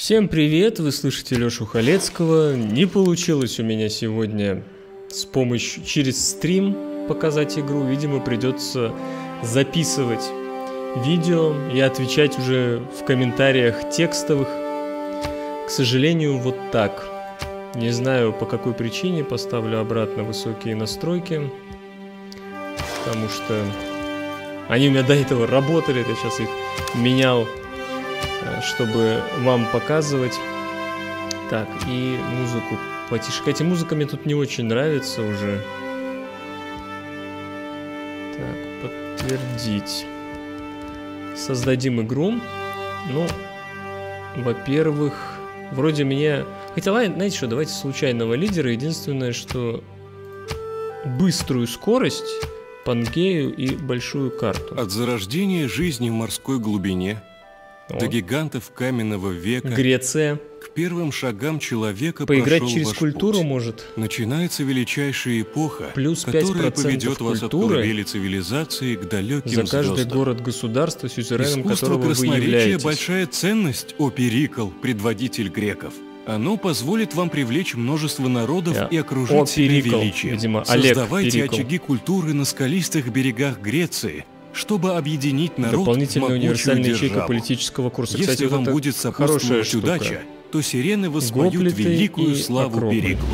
Всем привет, вы слышите Лёшу Халецкого. Не получилось у меня сегодня с помощью через стрим показать игру. Видимо, придется записывать видео и отвечать уже в комментариях текстовых. К сожалению, вот так. Не знаю по какой причине поставлю обратно высокие настройки, потому что они у меня до этого работали, я сейчас их менял чтобы вам показывать. Так, и музыку потише. Хотя музыка мне тут не очень нравится уже. Так, подтвердить. Создадим игру. Ну, во-первых, вроде мне... Хотя, знаете что, давайте случайного лидера. Единственное, что быструю скорость, пангею и большую карту. От зарождения жизни в морской глубине до гигантов каменного века. Греция. К первым шагам человека Поиграть через культуру путь. может. Начинается величайшая эпоха, Плюс которая поведет культуры вас от колыбели цивилизации к далеким за каждый звездам. город-государство, сюзереном Искусство которого вы являетесь. большая ценность, о Перикл, предводитель греков. Оно позволит вам привлечь множество народов Я- и окружить О, себя Перикл, величием. видимо, Олег Создавайте Перикл. очаги культуры на скалистых берегах Греции, чтобы объединить народ в Дополнительная могучую универсальная ячейка политического курса. Если Кстати, вот вам это будет хорошая сопутствовать удача, то сирены воспоют Гоплиты великую славу акропы. Периклу.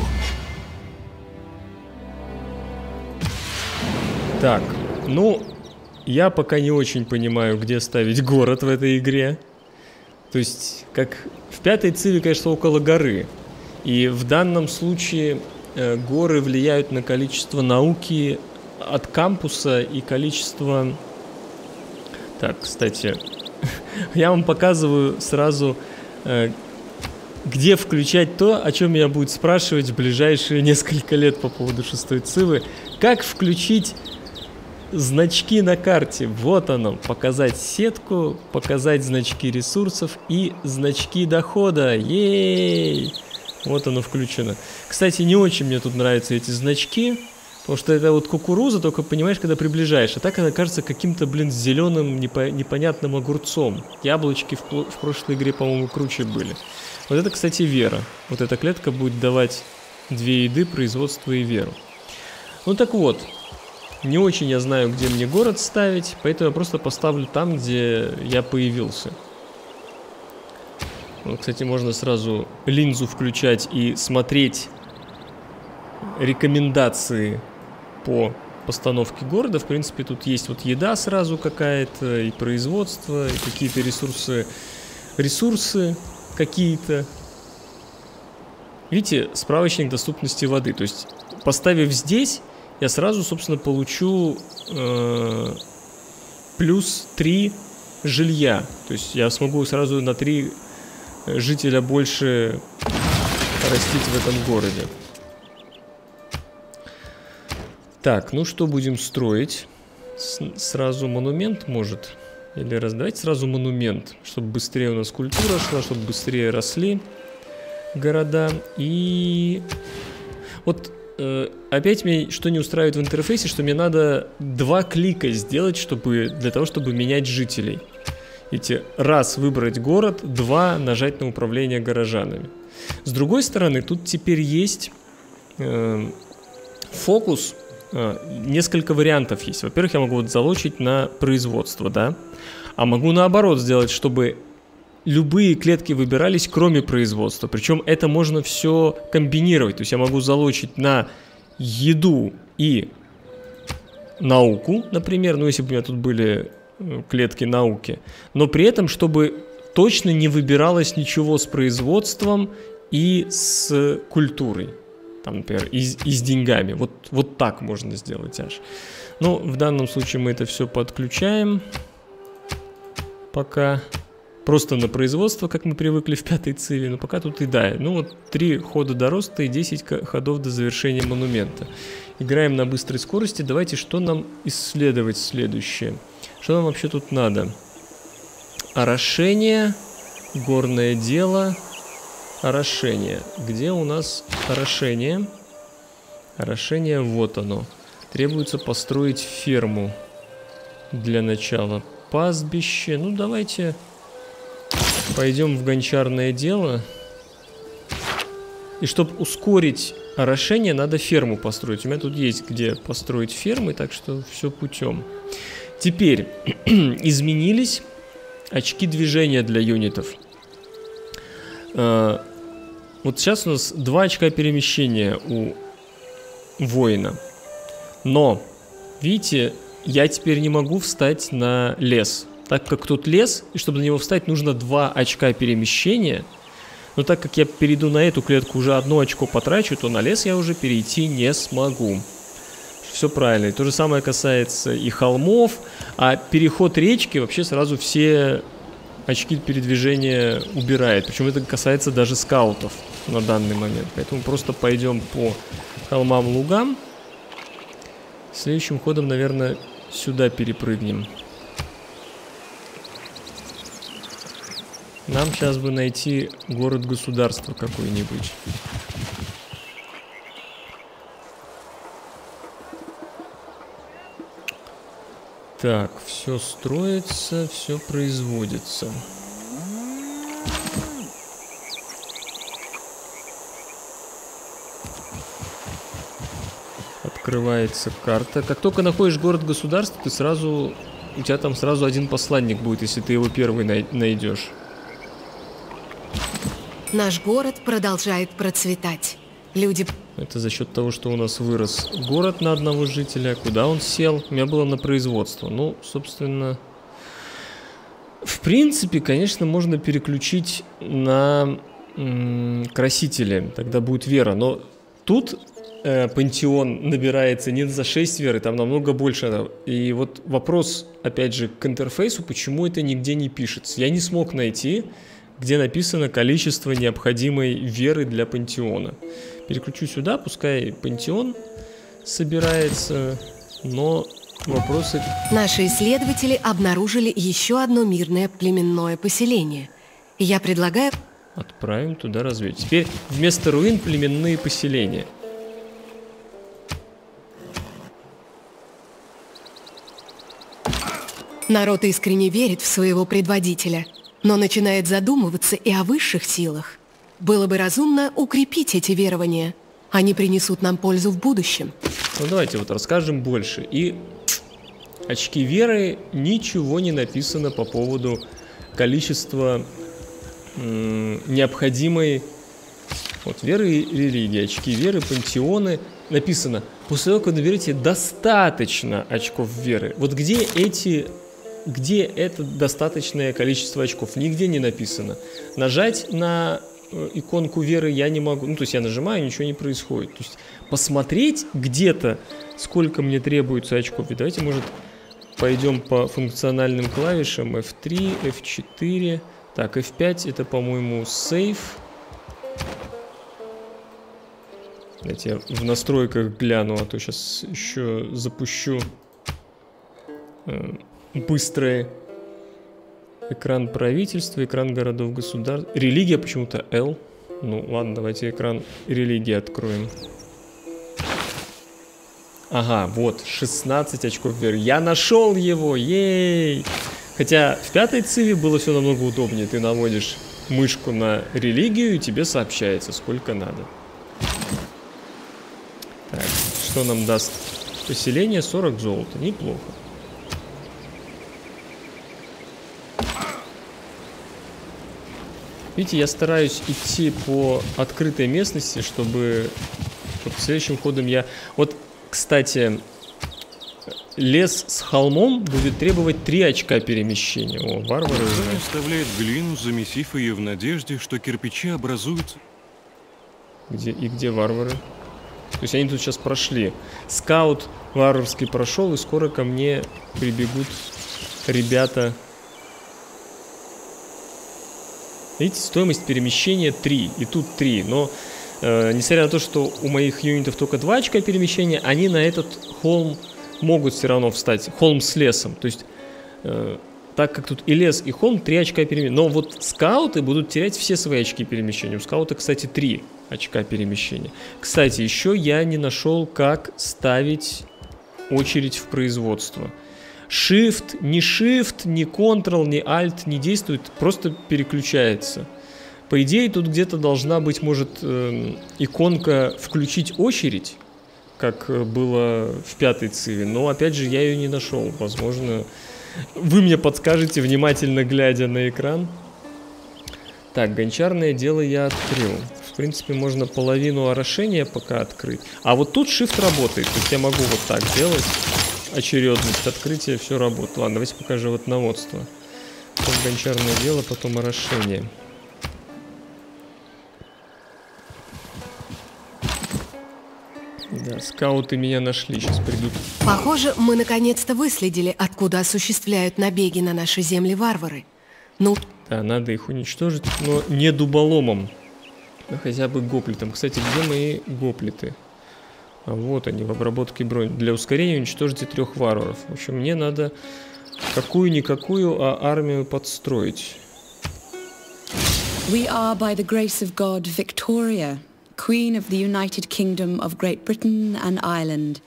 Так, ну, я пока не очень понимаю, где ставить город в этой игре. То есть, как в пятой циве, конечно, около горы. И в данном случае э, горы влияют на количество науки от кампуса и количество... Так, кстати, я вам показываю сразу, э, где включать то, о чем меня будет спрашивать в ближайшие несколько лет по поводу шестой цивы. Как включить значки на карте. Вот оно. Показать сетку, показать значки ресурсов и значки дохода. Ей! Вот оно включено. Кстати, не очень мне тут нравятся эти значки. Потому что это вот кукуруза, только понимаешь, когда приближаешь. А так она кажется каким-то, блин, зеленым, непо- непонятным огурцом. Яблочки в, пло- в прошлой игре, по-моему, круче были. Вот это, кстати, вера. Вот эта клетка будет давать две еды, производство и веру. Ну так вот, не очень я знаю, где мне город ставить, поэтому я просто поставлю там, где я появился. Вот, кстати, можно сразу линзу включать и смотреть рекомендации по постановке города. В принципе, тут есть вот еда сразу какая-то, и производство, и какие-то ресурсы, ресурсы какие-то. Видите, справочник доступности воды. То есть, поставив здесь, я сразу, собственно, получу э, плюс 3 жилья. То есть я смогу сразу на 3 жителя больше растить в этом городе. Так, ну что будем строить? С- сразу монумент может? Или раз... Давайте сразу монумент, чтобы быстрее у нас культура шла, чтобы быстрее росли города. И вот э, опять меня что не устраивает в интерфейсе, что мне надо два клика сделать, чтобы для того, чтобы менять жителей. Эти раз выбрать город, два нажать на управление горожанами. С другой стороны, тут теперь есть э, фокус. Э, несколько вариантов есть. Во-первых, я могу вот залочить на производство, да, а могу наоборот сделать, чтобы любые клетки выбирались, кроме производства. Причем это можно все комбинировать. То есть я могу залочить на еду и науку, например, ну если бы у меня тут были э, клетки науки, но при этом, чтобы точно не выбиралось ничего с производством и с культурой. Там, например, и, и с деньгами. Вот, вот так можно сделать аж. Ну, в данном случае мы это все подключаем. Пока просто на производство, как мы привыкли в пятой циве, но пока тут и да. Ну вот три хода до роста и 10 ко- ходов до завершения монумента. Играем на быстрой скорости. Давайте, что нам исследовать следующее? Что нам вообще тут надо? Орошение, горное дело, орошение. Где у нас орошение? Орошение, вот оно. Требуется построить ферму для начала. Пастбище, ну давайте Пойдем в гончарное дело. И чтобы ускорить орошение, надо ферму построить. У меня тут есть где построить фермы, так что все путем. Теперь изменились очки движения для юнитов. Вот сейчас у нас два очка перемещения у воина. Но, видите, я теперь не могу встать на лес. Так как тут лес, и чтобы на него встать, нужно два очка перемещения. Но так как я перейду на эту клетку, уже одно очко потрачу, то на лес я уже перейти не смогу. Все правильно. И то же самое касается и холмов, а переход речки вообще сразу все очки передвижения убирает. Причем это касается даже скаутов на данный момент. Поэтому просто пойдем по холмам, лугам. Следующим ходом, наверное, сюда перепрыгнем. Нам сейчас бы найти город-государство какой-нибудь. Так, все строится, все производится. Открывается карта. Как только находишь город-государство, ты сразу... У тебя там сразу один посланник будет, если ты его первый най найдешь. Наш город продолжает процветать. Люди... Это за счет того, что у нас вырос город на одного жителя. Куда он сел? У меня было на производство. Ну, собственно... В принципе, конечно, можно переключить на красители. Тогда будет вера. Но тут э, пантеон набирается не за 6 веры, там намного больше. И вот вопрос, опять же, к интерфейсу, почему это нигде не пишется. Я не смог найти где написано количество необходимой веры для пантеона. Переключу сюда, пускай пантеон собирается, но вопросы... Наши исследователи обнаружили еще одно мирное племенное поселение. Я предлагаю... Отправим туда разведать. Теперь вместо руин племенные поселения. Народ искренне верит в своего предводителя – но начинает задумываться и о высших силах. Было бы разумно укрепить эти верования. Они принесут нам пользу в будущем. Ну давайте вот расскажем больше. И очки веры ничего не написано по поводу количества необходимой вот веры и религии, очки веры, пантеоны. Написано, после того, как вы наберете достаточно очков веры. Вот где эти где это достаточное количество очков. Нигде не написано. Нажать на иконку веры я не могу. Ну, то есть я нажимаю, ничего не происходит. То есть посмотреть где-то, сколько мне требуется очков. И давайте, может, пойдем по функциональным клавишам F3, F4. Так, F5 это, по-моему, сейф. Давайте я в настройках гляну, а то сейчас еще запущу э, быстрые. Экран правительства, экран городов государств. Религия почему-то L. Ну ладно, давайте экран религии откроем. Ага, вот, 16 очков вверх. Я нашел его, ей! Хотя в пятой циве было все намного удобнее. Ты наводишь мышку на религию, и тебе сообщается, сколько надо. Так, что нам даст поселение? 40 золота, неплохо. Видите, я стараюсь идти по открытой местности, чтобы, чтобы следующим ходом я... Вот, кстати, лес с холмом будет требовать 3 очка перемещения. О, варвары уже. оставляет глину, замесив ее в надежде, что кирпичи образуются. Где, и где варвары? То есть они тут сейчас прошли. Скаут варварский прошел, и скоро ко мне прибегут ребята Видите, стоимость перемещения 3, и тут 3, но э, несмотря на то, что у моих юнитов только 2 очка перемещения, они на этот холм могут все равно встать, холм с лесом, то есть э, так как тут и лес, и холм, 3 очка перемещения, но вот скауты будут терять все свои очки перемещения, у скаута, кстати, 3 очка перемещения. Кстати, еще я не нашел, как ставить очередь в производство. Shift, ни Shift, ни Ctrl, ни Alt не действует, просто переключается. По идее, тут где-то должна быть, может, э, иконка «Включить очередь», как э, было в пятой циве, но, опять же, я ее не нашел. Возможно, вы мне подскажете, внимательно глядя на экран. Так, гончарное дело я открыл. В принципе, можно половину орошения пока открыть. А вот тут shift работает, то есть я могу вот так делать. Очередность открытия, все работает. Ладно, давайте пока животноводство. Потом гончарное дело, потом орошение. Да, скауты меня нашли, сейчас придут. Похоже, мы наконец-то выследили, откуда осуществляют набеги на наши земли варвары. Ну... Да, надо их уничтожить, но не дуболомом. Ну, хотя бы гоплитом. Кстати, где мои гоплиты? А вот они, в обработке брони. Для ускорения уничтожите трех варваров. В общем, мне надо какую-никакую, а армию подстроить. We are, by the grace of God, Victoria, Queen of the United Kingdom of Great Britain and Ireland,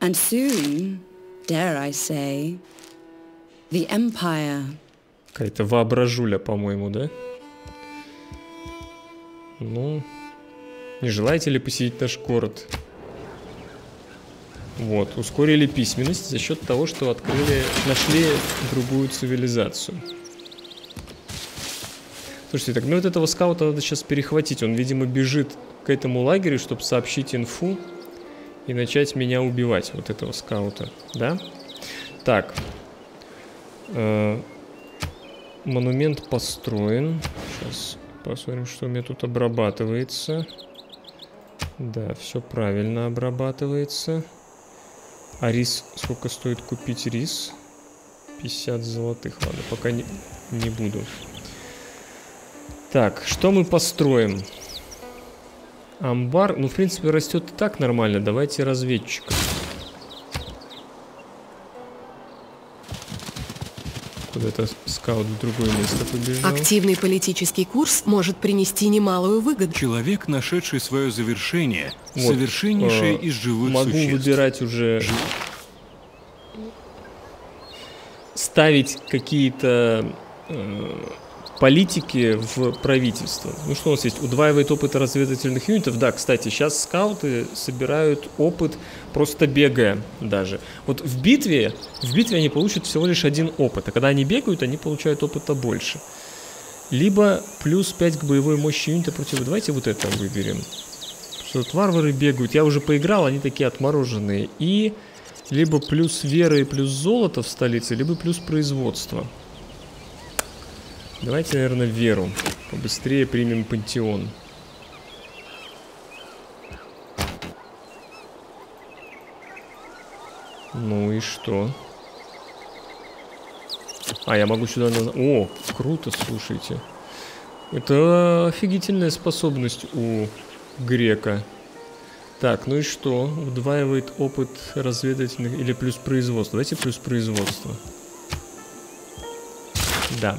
and soon, dare I say, the Empire. Какая-то воображуля, по-моему, да? Ну, не желаете ли посетить наш город? Вот, ускорили письменность за счет того, что открыли, нашли другую цивилизацию. Слушайте, так ну вот этого скаута надо сейчас перехватить. Он, видимо, бежит к этому лагерю, чтобы сообщить инфу и начать меня убивать, вот этого скаута, да? Так. Э, монумент построен. Сейчас посмотрим, что у меня тут обрабатывается. Да, все правильно обрабатывается. А рис, сколько стоит купить рис? 50 золотых, ладно, пока не, не буду. Так, что мы построим? Амбар, ну, в принципе, растет и так нормально. Давайте разведчика. Куда-то скаут в другое место побежал. Активный политический курс может принести немалую выгоду. Человек, нашедший свое завершение, вот, совершеннейший э, из живых могу существ. выбирать уже... Жив- ставить какие-то э, политики в правительство. Ну что у нас есть? Удваивает опыт разведывательных юнитов. Да, кстати, сейчас скауты собирают опыт просто бегая даже. Вот в битве, в битве они получат всего лишь один опыт, а когда они бегают, они получают опыта больше. Либо плюс 5 к боевой мощи юнита против... Давайте вот это выберем. Что вот варвары бегают. Я уже поиграл, они такие отмороженные. И либо плюс вера и плюс золото в столице, либо плюс производство. Давайте, наверное, веру. Побыстрее примем пантеон. Ну и что? А, я могу сюда... О, круто, слушайте. Это офигительная способность у грека. Так, ну и что? Удваивает опыт разведывательных или плюс производство. Давайте плюс производство. Да.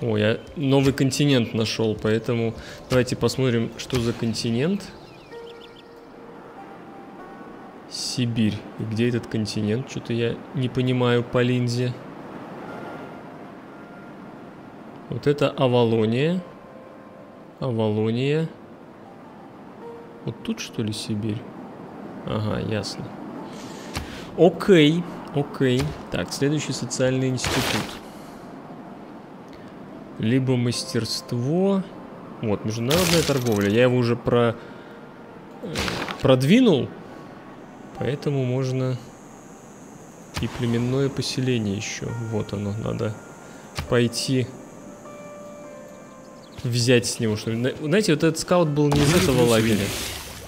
О, я новый континент нашел, поэтому давайте посмотрим, что за континент. Сибирь. И где этот континент? Что-то я не понимаю по линзе. Вот это Авалония. Авалония. Вот тут что ли Сибирь? Ага, ясно. Окей, окей. Так, следующий социальный институт. Либо мастерство. Вот, международная торговля. Я его уже про... э, продвинул. Поэтому можно и племенное поселение еще. Вот оно, надо пойти взять с него, что ли. На- Знаете, вот этот скаут был не из этого лагеря.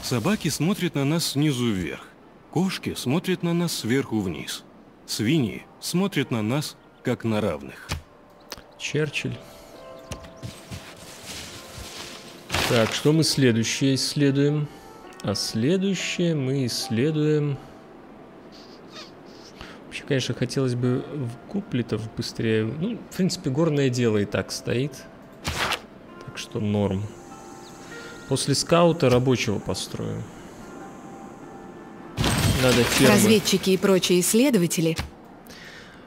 Собаки смотрят на нас снизу вверх. Кошки смотрят на нас сверху вниз. Свиньи смотрят на нас, как на равных. Черчилль. Так, что мы следующее исследуем? А следующее мы исследуем... Вообще, конечно, хотелось бы в куплетов быстрее. Ну, в принципе, горное дело и так стоит. Так что норм. После скаута рабочего построю. Надо фермы. Разведчики и прочие исследователи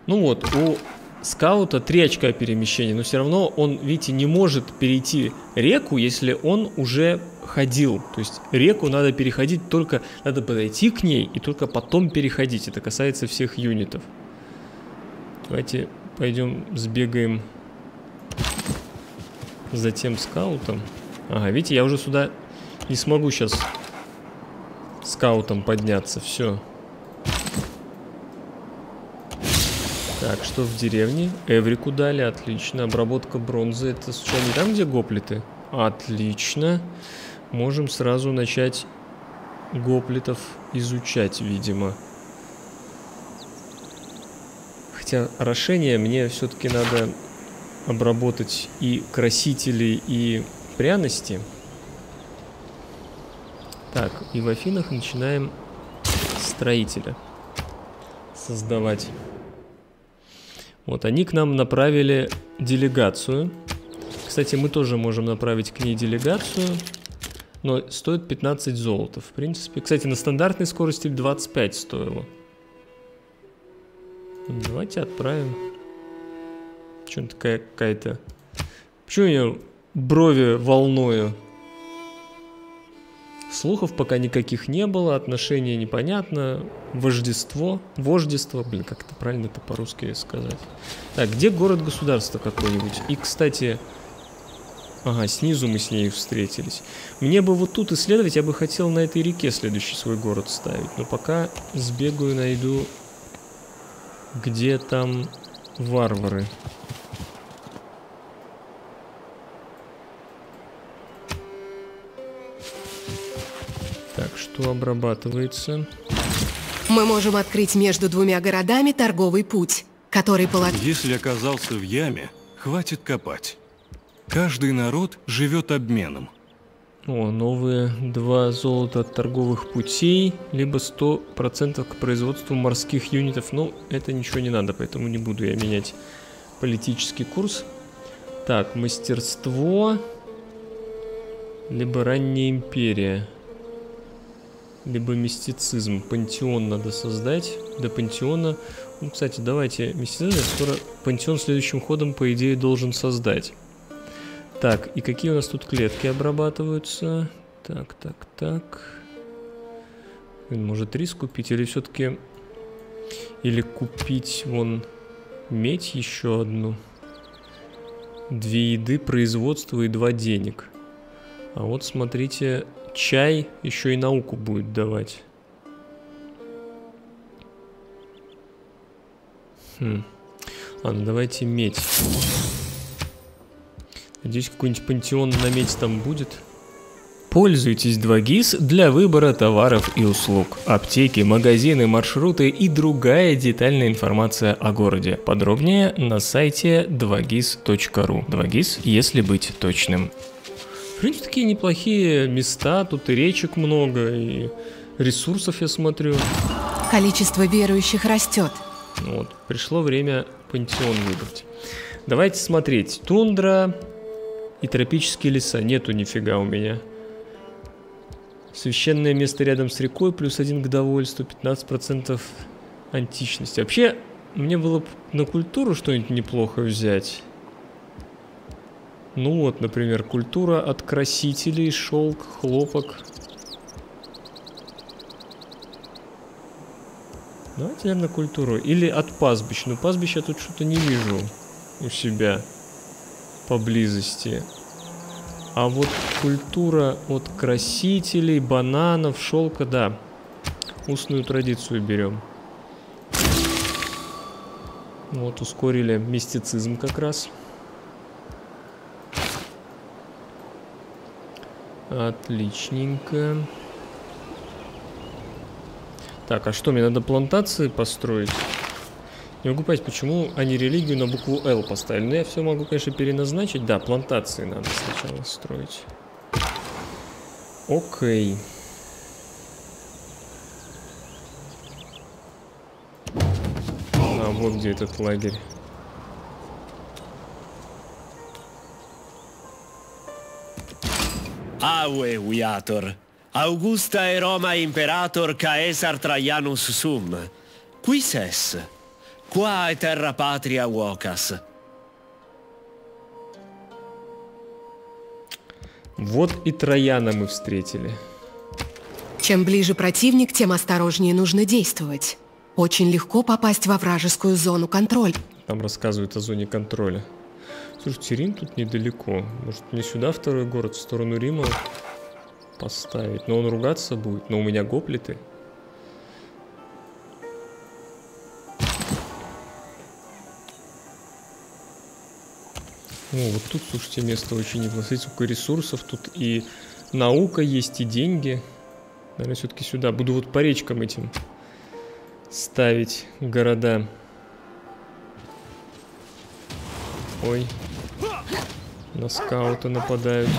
Ну вот, у скаута три очка перемещения, но все равно он, видите, не может перейти реку, если он уже ходил. То есть реку надо переходить только, надо подойти к ней и только потом переходить. Это касается всех юнитов. Давайте пойдем сбегаем за тем скаутом. Ага, видите, я уже сюда не смогу сейчас скаутом подняться. Все. Так, что в деревне? Эврику дали, отлично. Обработка бронзы, это случайно не там, где гоплиты? Отлично. Можем сразу начать гоплитов изучать, видимо. Хотя орошение мне все-таки надо обработать и красители, и пряности. Так, и в Афинах начинаем строителя создавать. Вот, они к нам направили делегацию. Кстати, мы тоже можем направить к ней делегацию, но стоит 15 золота, в принципе. Кстати, на стандартной скорости 25 стоило. Давайте отправим. Что такая какая-то... Почему нее брови волною? Слухов пока никаких не было, отношения непонятно, вождество, вождество, блин, как это правильно это по-русски сказать. Так, где город-государство какой-нибудь? И, кстати, ага, снизу мы с ней встретились. Мне бы вот тут исследовать, я бы хотел на этой реке следующий свой город ставить, но пока сбегаю, найду, где там варвары. Так, что обрабатывается? мы можем открыть между двумя городами торговый путь, который полагает... Если оказался в яме, хватит копать. Каждый народ живет обменом. О, новые два золота от торговых путей, либо 100% к производству морских юнитов. Ну, это ничего не надо, поэтому не буду я менять политический курс. Так, мастерство, либо ранняя империя, либо мистицизм. Пантеон надо создать. До пантеона... Ну, кстати, давайте мистицизм. Скоро пантеон следующим ходом, по идее, должен создать. Так, и какие у нас тут клетки обрабатываются? Так, так, так. Может рис купить или все-таки... Или купить вон медь еще одну. Две еды, производство и два денег. А вот смотрите, чай еще и науку будет давать. Хм. Ладно, давайте медь. Надеюсь, какой-нибудь пантеон на медь там будет. Пользуйтесь 2GIS для выбора товаров и услуг. Аптеки, магазины, маршруты и другая детальная информация о городе. Подробнее на сайте 2GIS.ru. 2GIS, если быть точным. В принципе, такие неплохие места, тут и речек много, и ресурсов я смотрю. Количество верующих растет. Вот, пришло время пантеон выбрать. Давайте смотреть. Тундра и тропические леса. Нету нифига у меня. Священное место рядом с рекой, плюс один к довольству, 15% античности. Вообще, мне было бы на культуру что-нибудь неплохо взять. Ну вот, например, культура от красителей, шелк, хлопок. Давайте, наверное, культуру. Или от пастбищ. Но пастбища тут что-то не вижу у себя поблизости. А вот культура от красителей, бананов, шелка, да. Устную традицию берем. Вот, ускорили мистицизм как раз. Отличненько. Так, а что, мне надо плантации построить? Не могу понять, почему они религию на букву Л поставили. Но я все могу, конечно, переназначить. Да, плантации надо сначала строить. Окей. А, вот где этот лагерь. Aue viator. Augusta e Roma imperator Caesar Traianus sum. Quis es? Qua terra patria vocas. Вот и Трояна мы встретили. Чем ближе противник, тем осторожнее нужно действовать. Очень легко попасть во вражескую зону контроля. Там рассказывают о зоне контроля. Слушайте, Рим тут недалеко. Может мне сюда второй город, в сторону Рима поставить? Но он ругаться будет. Но у меня гоплиты. О, вот тут, слушайте, место очень неплохое. Сколько ресурсов. Тут и наука есть, и деньги. Наверное, все-таки сюда. Буду вот по речкам этим ставить города. Ой. На скаута нападают.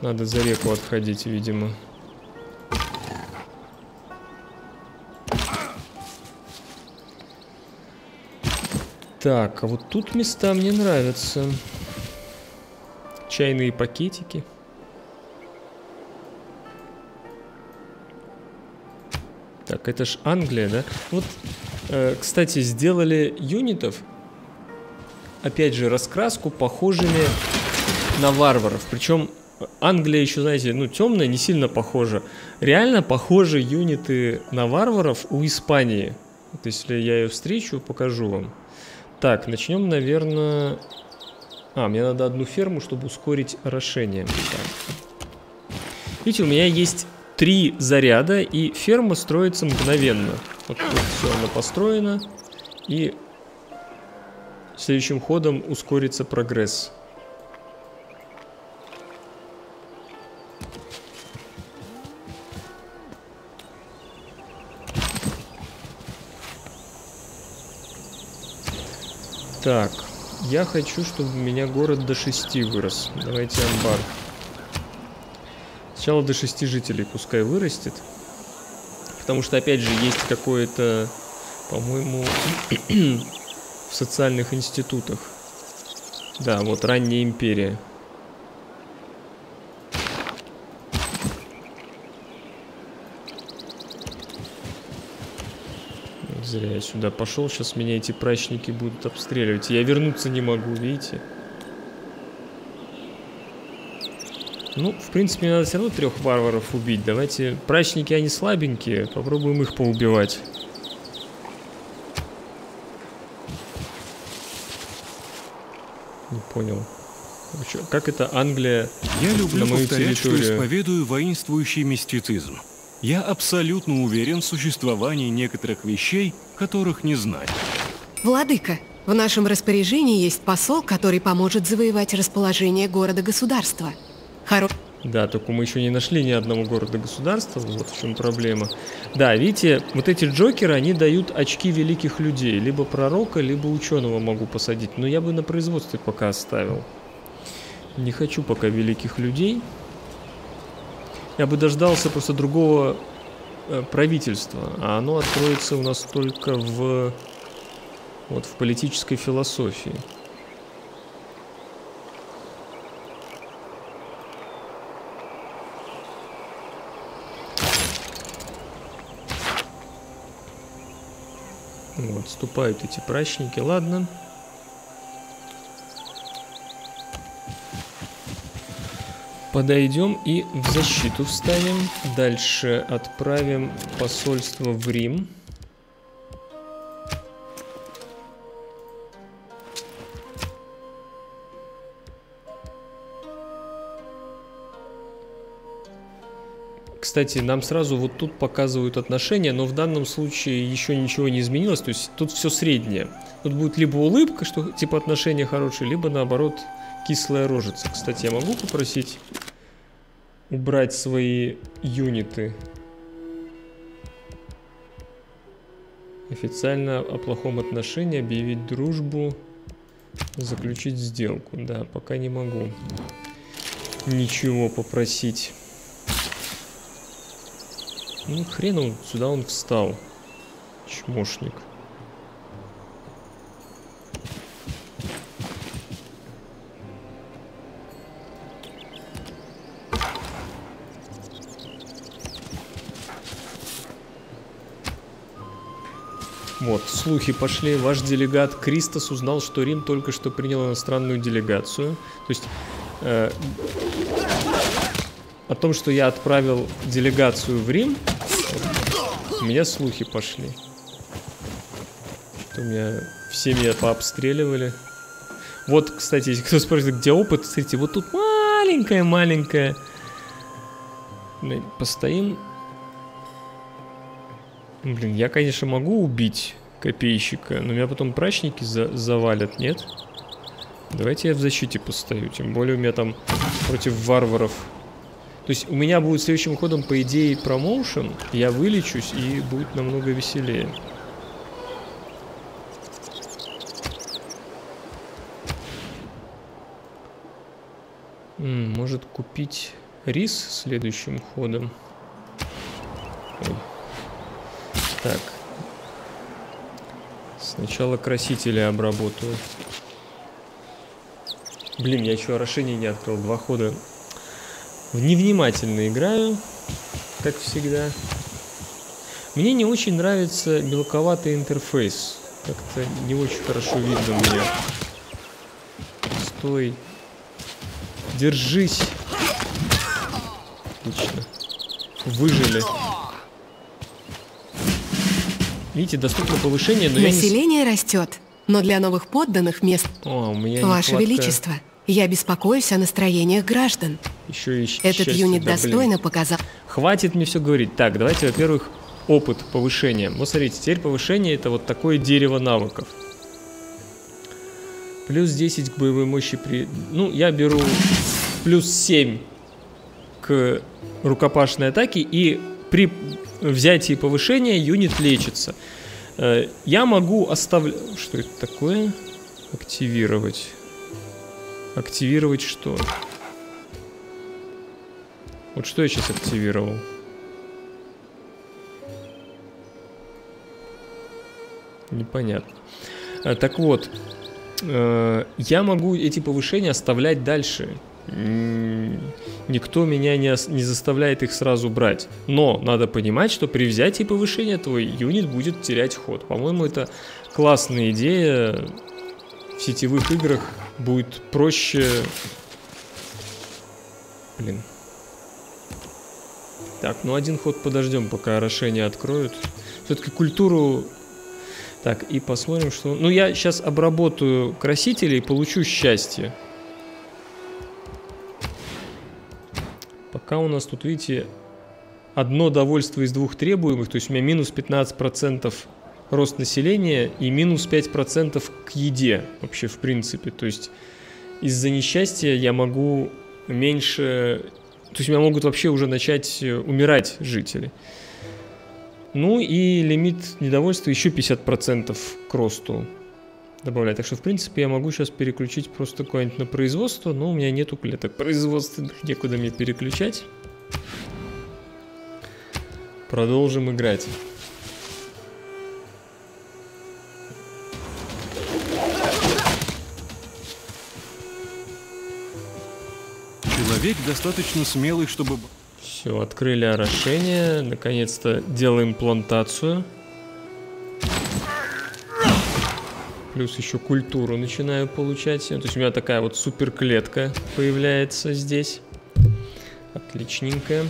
Надо за реку отходить, видимо. Так, а вот тут места мне нравятся. Чайные пакетики. Так, это ж Англия, да? Вот, э, кстати, сделали юнитов, опять же, раскраску похожими на варваров. Причем Англия еще, знаете, ну, темная, не сильно похожа. Реально похожи юниты на варваров у Испании. Вот если я ее встречу, покажу вам. Так, начнем, наверное... А, мне надо одну ферму, чтобы ускорить орошение. Так. Видите, у меня есть три заряда, и ферма строится мгновенно. Вот тут все она построена, и следующим ходом ускорится прогресс. Так, я хочу, чтобы у меня город до 6 вырос. Давайте амбар. Сначала до 6 жителей пускай вырастет. Потому что, опять же, есть какое-то, по-моему, в социальных институтах. Да, вот ранняя империя. Зря я сюда пошел, сейчас меня эти прачники будут обстреливать. Я вернуться не могу, видите? Ну, в принципе, мне надо все равно трех варваров убить. Давайте, прачники, они слабенькие, попробуем их поубивать. Не понял. Как это Англия Я люблю повторять, территорию? что исповедую воинствующий мистицизм. Я абсолютно уверен в существовании некоторых вещей, которых не знаю. Владыка, в нашем распоряжении есть посол, который поможет завоевать расположение города-государства. Хоро... Да, только мы еще не нашли ни одного города-государства, вот в чем проблема. Да, видите, вот эти джокеры, они дают очки великих людей. Либо пророка, либо ученого могу посадить. Но я бы на производстве пока оставил. Не хочу пока великих людей. Я бы дождался просто другого э, правительства, а оно откроется у нас только в вот в политической философии. Вот, вступают эти прачники, ладно. Подойдем и в защиту вставим. Дальше отправим посольство в Рим. Кстати, нам сразу вот тут показывают отношения, но в данном случае еще ничего не изменилось, то есть тут все среднее. Тут будет либо улыбка, что типа отношения хорошие, либо наоборот кислая рожица. Кстати, я могу попросить убрать свои юниты. Официально о плохом отношении, объявить дружбу, заключить сделку. Да, пока не могу ничего попросить. Ну хрен он, сюда он встал. Чмошник. Вот, слухи пошли. Ваш делегат Кристос узнал, что Рим только что принял иностранную делегацию. То есть э, о том, что я отправил делегацию в Рим, меня слухи пошли. Что меня все меня пообстреливали. Вот, кстати, если кто спрашивает, где опыт, смотрите, вот тут маленькая-маленькая. Постоим. Блин, я, конечно, могу убить копейщика, но меня потом прачники за завалят, нет? Давайте я в защите постою, тем более у меня там против варваров. То есть у меня будет следующим ходом, по идее, промоушен, я вылечусь и будет намного веселее. Может купить рис следующим ходом. Ой. Так. Сначала красители обработаю. Блин, я еще орошение не открыл. Два хода. Невнимательно играю, как всегда. Мне не очень нравится мелковатый интерфейс. Как-то не очень хорошо видно мне. Стой. Держись. Отлично. Выжили. Видите, доступно повышение, но Население я не... растет, но для новых подданных мест... О, у меня Ваше нехватка... Величество, я беспокоюсь о настроениях граждан. Еще и Этот юнит да, достойно показал... Хватит мне все говорить. Так, давайте, во-первых, опыт повышения. Вот смотрите, теперь повышение это вот такое дерево навыков. Плюс 10 к боевой мощи при... Ну, я беру плюс 7 к рукопашной атаке и при взятии повышения юнит лечится. Э, Я могу оставлять... Что это такое? Активировать. Активировать что? Вот что я сейчас активировал? Непонятно. А, Так вот, э, я могу эти повышения оставлять дальше. Никто меня не, не заставляет их сразу брать. Но надо понимать, что при взятии повышения твой юнит будет терять ход. По-моему, это классная идея. В сетевых играх будет проще... Блин. Так, ну один ход подождем, пока орошение откроют. Все-таки культуру... Так, и посмотрим, что... Ну, я сейчас обработаю красители и получу счастье. Пока у нас тут, видите, одно довольство из двух требуемых, то есть у меня минус 15% рост населения и минус 5% к еде вообще в принципе. То есть из-за несчастья я могу меньше... То есть у меня могут вообще уже начать э, умирать жители. Ну и лимит недовольства еще 50% к росту добавлять. Так что, в принципе, я могу сейчас переключить просто куда-нибудь на производство, но у меня нету клеток производственных, некуда мне переключать. Продолжим играть. Человек достаточно смелый, чтобы... Все, открыли орошение. Наконец-то делаем плантацию. Плюс еще культуру начинаю получать. То есть у меня такая вот супер клетка появляется здесь. Отличненькая.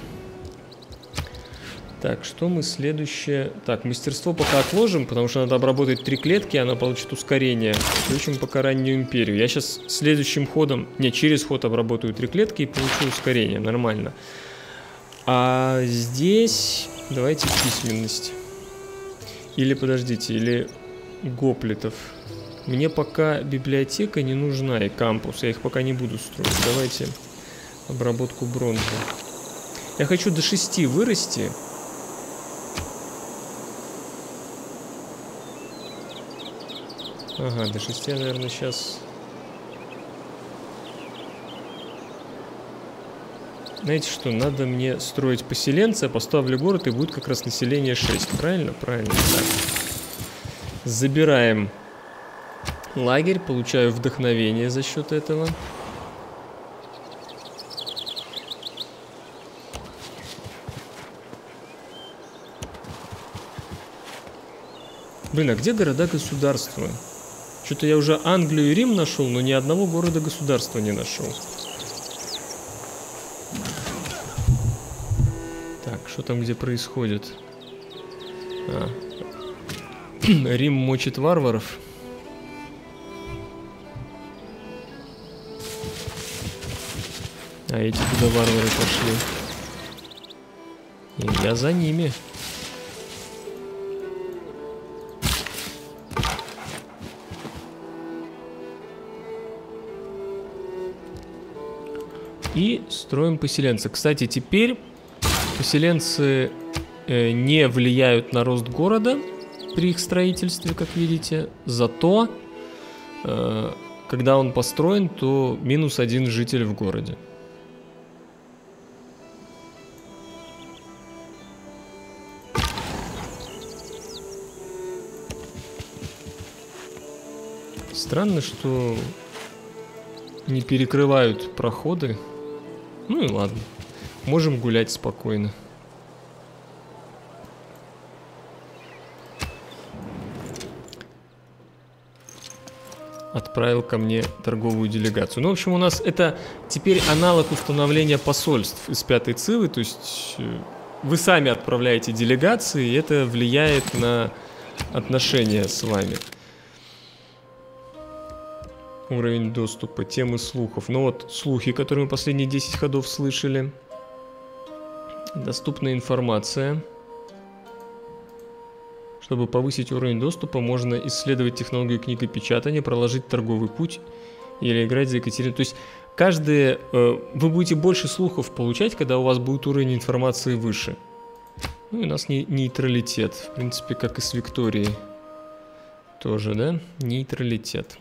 Так, что мы следующее... Так, мастерство пока отложим, потому что надо обработать три клетки, и она получит ускорение. Включим пока раннюю империю. Я сейчас следующим ходом... Не, через ход обработаю три клетки и получу ускорение. Нормально. А здесь... Давайте письменность. Или, подождите, или гоплитов. Мне пока библиотека не нужна и кампус. Я их пока не буду строить. Давайте обработку бронзы. Я хочу до 6 вырасти. Ага, до 6 я, наверное, сейчас... Знаете что, надо мне строить поселенца, поставлю город и будет как раз население 6. Правильно? Правильно. Так. Забираем лагерь, получаю вдохновение за счет этого. Блин, а где города-государства? Что-то я уже Англию и Рим нашел, но ни одного города-государства не нашел. Так, что там где происходит? А. Рим мочит варваров. А эти куда варвары пошли? И я за ними. И строим поселенцы. Кстати, теперь поселенцы э, не влияют на рост города при их строительстве, как видите. Зато, э, когда он построен, то минус один житель в городе. Странно, что не перекрывают проходы. Ну и ладно. Можем гулять спокойно. отправил ко мне торговую делегацию. Ну, в общем, у нас это теперь аналог установления посольств из пятой цивы, то есть э, вы сами отправляете делегации, и это влияет на отношения с вами. Уровень доступа, темы слухов. Ну вот, слухи, которые мы последние 10 ходов слышали. Доступная информация. Чтобы повысить уровень доступа, можно исследовать технологию книгопечатания, проложить торговый путь или играть за Екатерину. То есть каждые... Э, вы будете больше слухов получать, когда у вас будет уровень информации выше. Ну и у нас не, нейтралитет. В принципе, как и с Викторией. Тоже, да? Нейтралитет.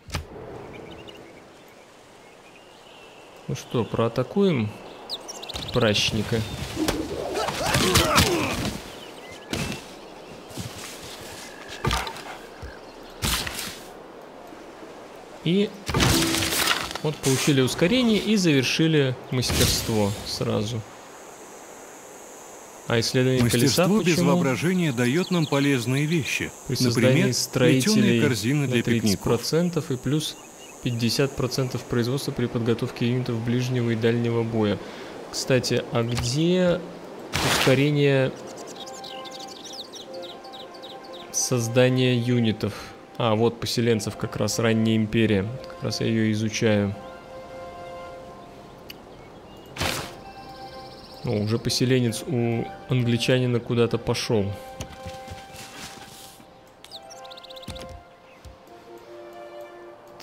Ну что, проатакуем прачника. И вот получили ускорение и завершили мастерство сразу. А исследование Мастерство колеса без почему? воображения дает нам полезные вещи. При Например, строителей корзины для на 30% пикников. и плюс 50% производства при подготовке юнитов ближнего и дальнего боя. Кстати, а где ускорение создания юнитов? А, вот поселенцев как раз, ранняя империя. Как раз я ее изучаю. О, уже поселенец у англичанина куда-то пошел.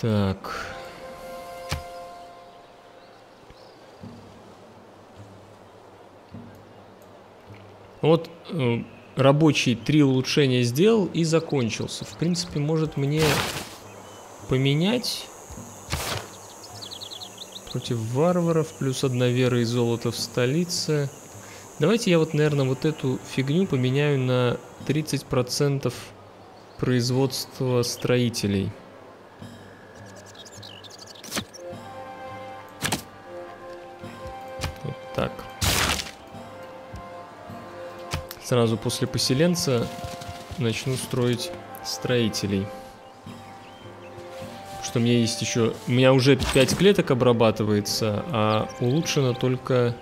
Так. Вот э, рабочий три улучшения сделал и закончился. В принципе, может мне поменять против варваров, плюс одна вера и золото в столице. Давайте я вот, наверное, вот эту фигню поменяю на 30% производства строителей. Сразу после поселенца начну строить строителей. Что меня есть еще... У меня уже 5 клеток обрабатывается, а улучшено только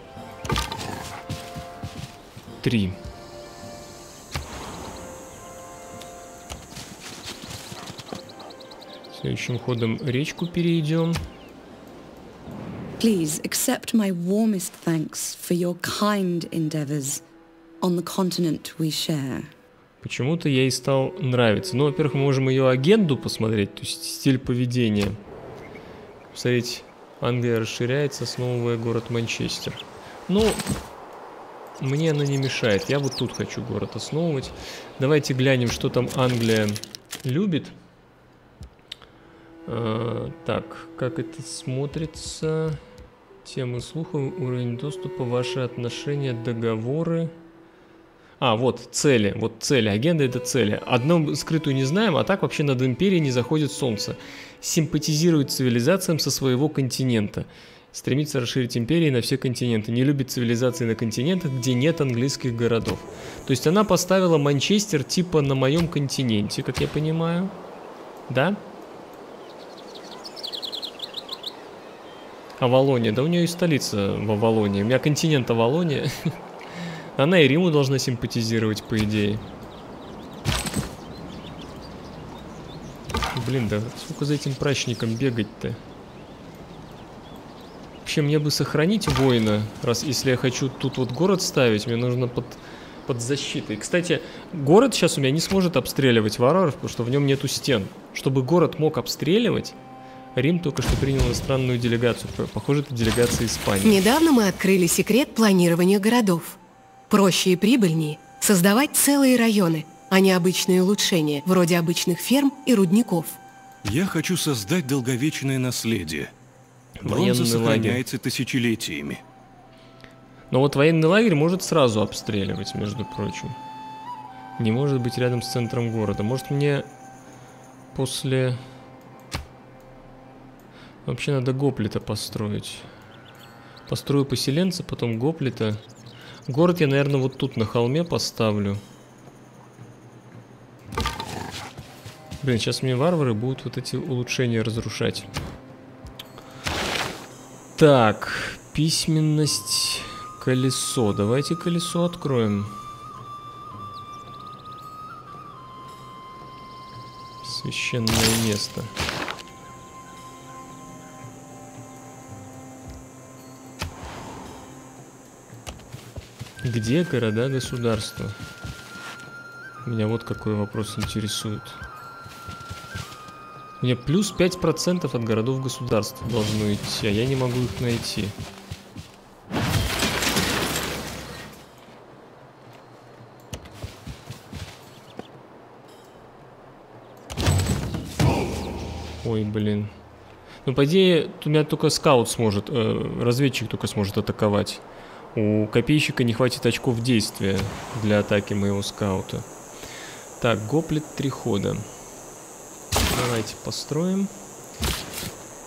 3. Следующим ходом речку перейдем. Please accept my warmest thanks for your kind endeavors on the continent we share. Почему-то ей стал нравиться. Ну, во-первых, мы можем ее агенду посмотреть, то есть стиль поведения. Посмотреть, Англия расширяется, основывая город Манчестер. Ну, мне она не мешает. Я вот тут хочу город основывать. Давайте глянем, что там Англия любит. А, так, как это смотрится? Темы слуха, уровень доступа, ваши отношения, договоры. А, вот, цели. Вот цели. Агенда это цели. Одну скрытую не знаем, а так вообще над империей не заходит солнце. Симпатизирует цивилизациям со своего континента. Стремится расширить империи на все континенты. Не любит цивилизации на континентах, где нет английских городов. То есть она поставила Манчестер типа на моем континенте, как я понимаю. Да? Авалония. Да у нее и столица в Авалонии. У меня континент Авалония. Она и Риму должна симпатизировать, по идее. Блин, да сколько за этим прачником бегать-то? Вообще, мне бы сохранить воина, раз если я хочу тут вот город ставить, мне нужно под, под защитой. Кстати, город сейчас у меня не сможет обстреливать варваров, потому что в нем нету стен. Чтобы город мог обстреливать, Рим только что принял иностранную делегацию. Похоже, это делегация Испании. Недавно мы открыли секрет планирования городов. Проще и прибыльнее создавать целые районы, а не обычные улучшения, вроде обычных ферм и рудников. Я хочу создать долговечное наследие – Военный Бронза сохраняется лагерь. тысячелетиями. Но вот военный лагерь может сразу обстреливать, между прочим. Не может быть рядом с центром города. Может мне после... Вообще надо гоплита построить. Построю поселенца, потом гоплита. Город я, наверное, вот тут на холме поставлю. Блин, сейчас мне варвары будут вот эти улучшения разрушать. Так, письменность, колесо. Давайте колесо откроем. Священное место. Где города государства? Меня вот какой вопрос интересует. Меня плюс 5% от городов государств должно идти, а я не могу их найти. Ой, блин. Ну, по идее, у меня только скаут сможет, э, разведчик только сможет атаковать. У копейщика не хватит очков действия для атаки моего скаута. Так, гоплит три хода. Давайте построим.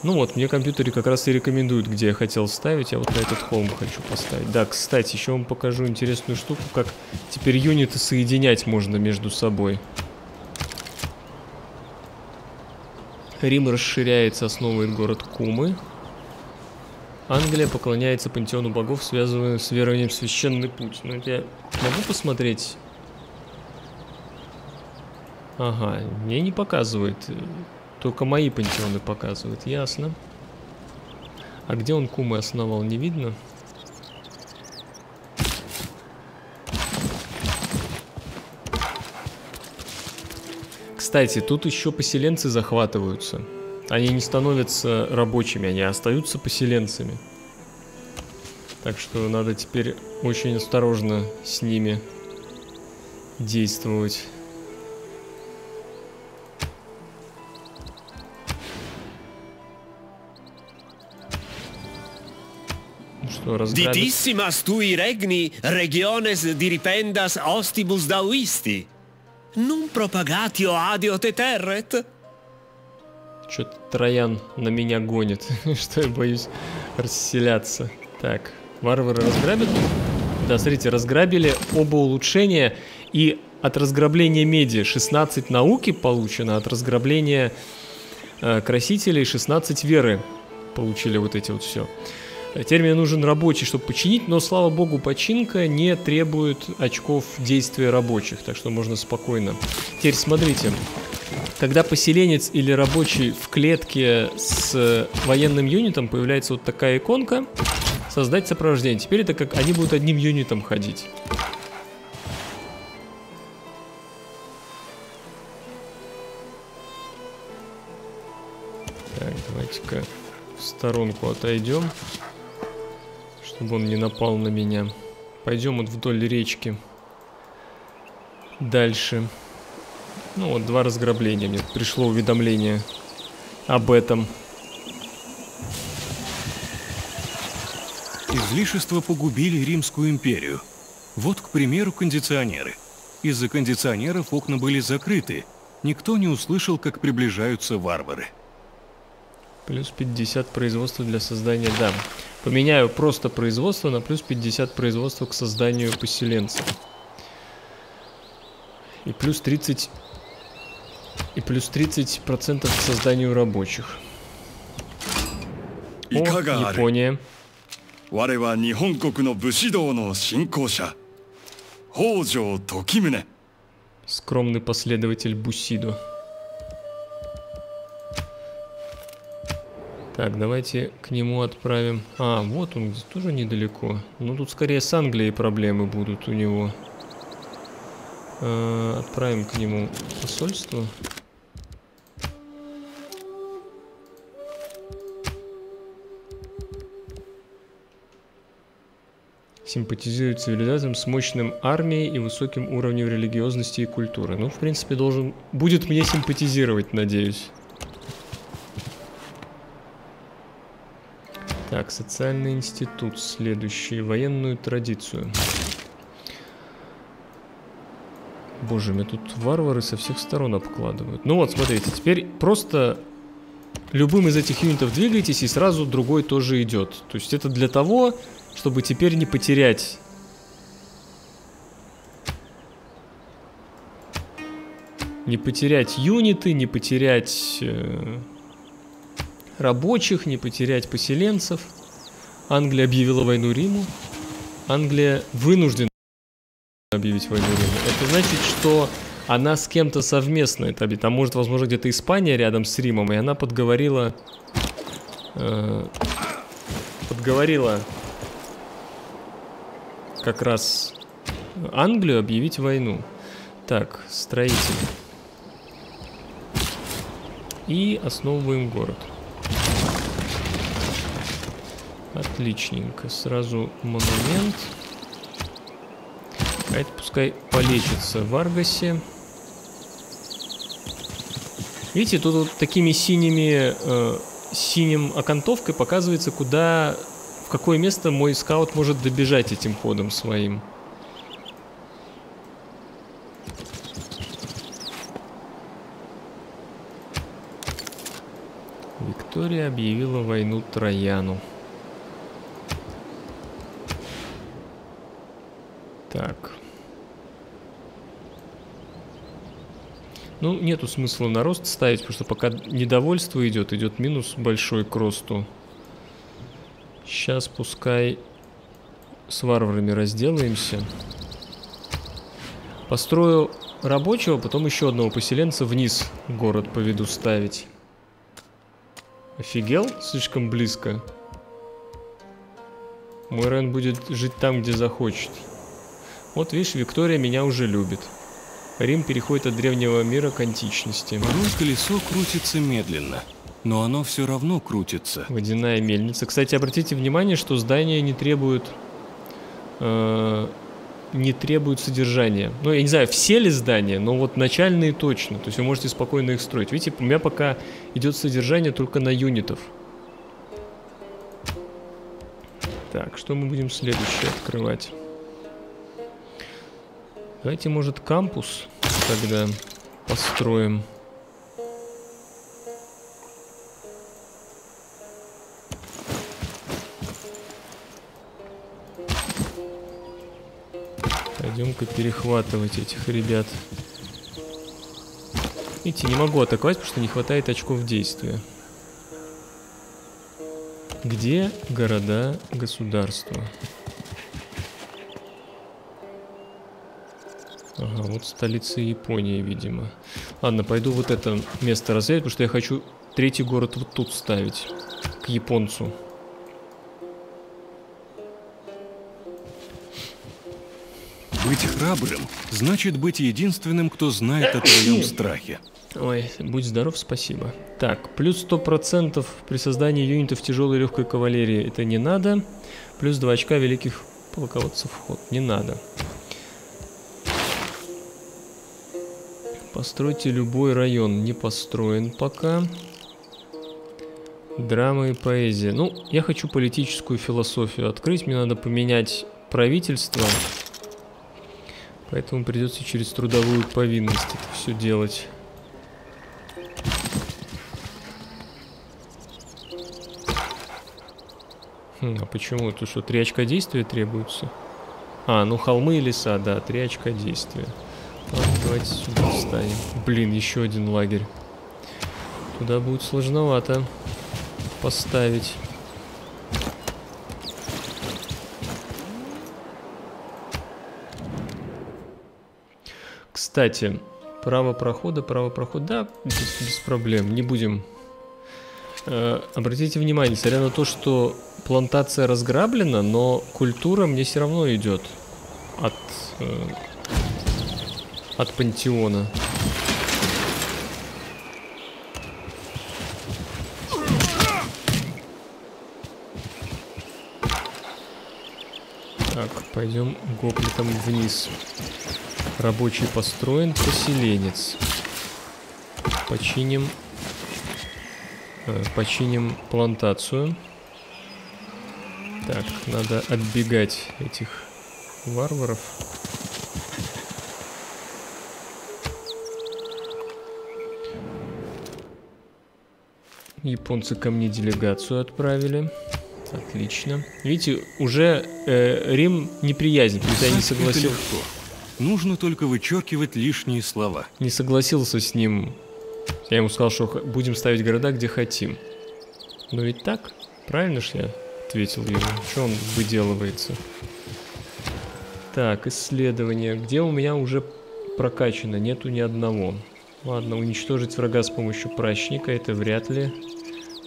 Ну вот, мне компьютере как раз и рекомендуют, где я хотел ставить. Я вот на этот холм хочу поставить. Да, кстати, еще вам покажу интересную штуку, как теперь юниты соединять можно между собой. Рим расширяется, основывает город Кумы. Англия поклоняется пантеону богов, связанную с верованием в священный путь. Ну, я могу посмотреть Ага, мне не показывает. Только мои пантеоны показывают, ясно. А где он кумы основал, не видно? Кстати, тут еще поселенцы захватываются. Они не становятся рабочими, они остаются поселенцами. Так что надо теперь очень осторожно с ними действовать. Ditissimas tui regni regiones diripendas ostibus dauisti. Нум пропагатио адио те террет. Что-то Троян на меня гонит, что я боюсь расселяться. Так, варвары разграбят? Да, смотрите, разграбили оба улучшения, и от разграбления меди 16 науки получено, от разграбления э, красителей 16 веры получили вот эти вот все. Теперь мне нужен рабочий, чтобы починить, но, слава богу, починка не требует очков действия рабочих, так что можно спокойно. Теперь смотрите, когда поселенец или рабочий в клетке с военным юнитом, появляется вот такая иконка, создать сопровождение. Теперь это как они будут одним юнитом ходить. Так, давайте-ка в сторонку отойдем чтобы он не напал на меня. Пойдем вот вдоль речки. Дальше. Ну вот, два разграбления. Мне пришло уведомление об этом. Излишества погубили Римскую империю. Вот, к примеру, кондиционеры. Из-за кондиционеров окна были закрыты. Никто не услышал, как приближаются варвары. Плюс 50 производства для создания, да. Поменяю просто производство на плюс 50 производства к созданию поселенцев. И плюс 30... И плюс 30 процентов к созданию рабочих. О, Япония. 我は日本国の武士道の信仰者北条時宗 Скромный последователь Бусидо. Так, давайте к нему отправим. А, вот он тоже недалеко. Ну, тут скорее с Англией проблемы будут у него. Э, отправим к нему посольство. Симпатизирует цивилизациям с мощным армией и высоким уровнем религиозности и культуры. Ну, в принципе, должен... Будет мне симпатизировать, надеюсь. Так, социальный институт. Следующий. Военную традицию. Боже, мне тут варвары со всех сторон обкладывают. Ну вот, смотрите, теперь просто любым из этих юнитов двигайтесь, и сразу другой тоже идет. То есть это для того, чтобы теперь не потерять... Не потерять юниты, не потерять э, рабочих, не потерять поселенцев. Англия объявила войну Риму. Англия вынуждена объявить войну Риму. Это значит, что она с кем-то совместно это объявит. Там может, возможно, где-то Испания рядом с Римом, и она подговорила... Э, подговорила как раз Англию объявить войну. Так, строитель. И основываем город. Отличненько. Сразу монумент. А это пускай полечится в Аргасе. Видите, тут вот такими синими, э, синим окантовкой показывается, куда, в какое место мой скаут может добежать этим ходом своим. Виктория объявила войну Трояну. Так. Ну, нету смысла на рост ставить, потому что пока недовольство идет, идет минус большой к росту. Сейчас пускай с варварами разделаемся. Построю рабочего, потом еще одного поселенца вниз город поведу ставить. Офигел? Слишком близко. Мой Рен будет жить там, где захочет. Вот видишь, Виктория меня уже любит. Рим переходит от древнего мира к античности. Порой колесо крутится медленно, но оно все равно крутится. Водяная мельница. Кстати, обратите внимание, что здания не требуют... Э, не требуют содержания. Ну, я не знаю, все ли здания, но вот начальные точно. То есть вы можете спокойно их строить. Видите, у меня пока идет содержание только на юнитов. Так, что мы будем следующее открывать? Давайте, может, кампус тогда построим. Пойдем-ка перехватывать этих ребят. Видите, не могу атаковать, потому что не хватает очков действия. Где города государства? Ага, вот столица Японии, видимо. Ладно, пойду вот это место развеять, потому что я хочу третий город вот тут ставить. К японцу. Быть храбрым значит быть единственным, кто знает о твоем страхе. Ой, будь здоров, спасибо. Так, плюс 100% при создании юнитов тяжелой и легкой кавалерии. Это не надо. Плюс 2 очка великих полководцев вход. Не надо. Постройте любой район. Не построен пока. Драма и поэзия. Ну, я хочу политическую философию открыть. Мне надо поменять правительство. Поэтому придется через трудовую повинность это все делать. Хм, а почему? Это что, три очка действия требуются? А, ну холмы и леса, да, три очка действия. Давайте сюда встанем. Блин, еще один лагерь. Туда будет сложновато поставить. Кстати, право прохода, право прохода, да, без, без проблем, не будем. Э, обратите внимание, несмотря на то, что плантация разграблена, но культура мне все равно идет от, э, от пантеона. Так, пойдем гоплитом вниз. Рабочий построен, поселенец. Починим, э, починим плантацию. Так, надо отбегать этих варваров. Японцы ко мне делегацию отправили. Отлично. Видите, уже э, Рим неприязнь, когда я не согласился. Нужно только вычеркивать лишние слова. Не согласился с ним. Я ему сказал, что будем ставить города, где хотим. Но ведь так? Правильно ж я ответил ему? Что он выделывается? Так, исследование. Где у меня уже прокачано? Нету ни одного. Ладно, уничтожить врага с помощью прачника, это вряд ли.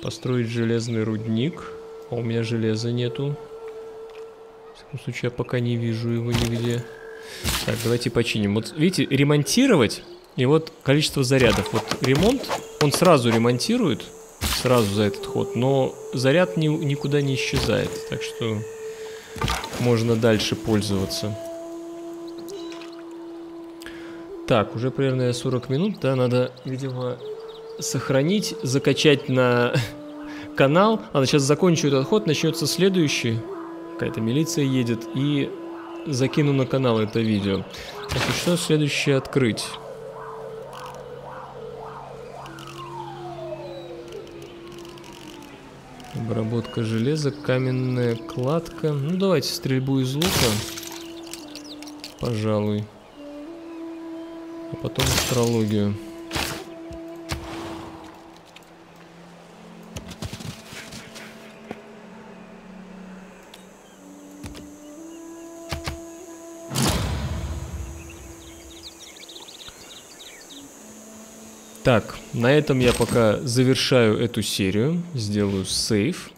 Построить железный рудник. А у меня железа нету. В всяком случае, я пока не вижу его нигде. Так, давайте починим. Вот видите, ремонтировать, и вот количество зарядов. Вот ремонт, он сразу ремонтирует, сразу за этот ход, но заряд ни, никуда не исчезает. Так что можно дальше пользоваться. Так, уже примерно 40 минут, да, надо, видимо, сохранить, закачать на канал. Ладно, сейчас закончу этот ход, начнется следующий. Какая-то милиция едет, и закину на канал это видео. Так, что следующее открыть? Обработка железа, каменная кладка. Ну, давайте стрельбу из лука. Пожалуй. А потом астрологию. Так, на этом я пока завершаю эту серию. Сделаю сейв.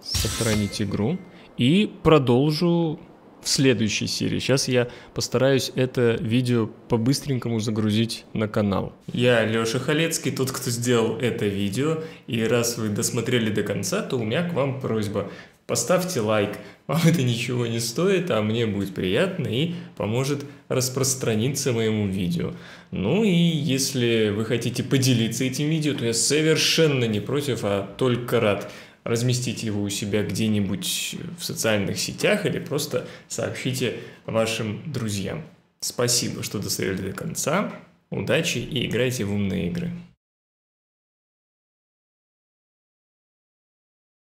Сохранить игру. И продолжу в следующей серии. Сейчас я постараюсь это видео по-быстренькому загрузить на канал. Я Лёша Халецкий, тот, кто сделал это видео. И раз вы досмотрели до конца, то у меня к вам просьба. Поставьте лайк, вам это ничего не стоит, а мне будет приятно и поможет распространиться моему видео. Ну и если вы хотите поделиться этим видео, то я совершенно не против, а только рад разместить его у себя где-нибудь в социальных сетях или просто сообщите вашим друзьям. Спасибо, что досмотрели до конца. Удачи и играйте в умные игры.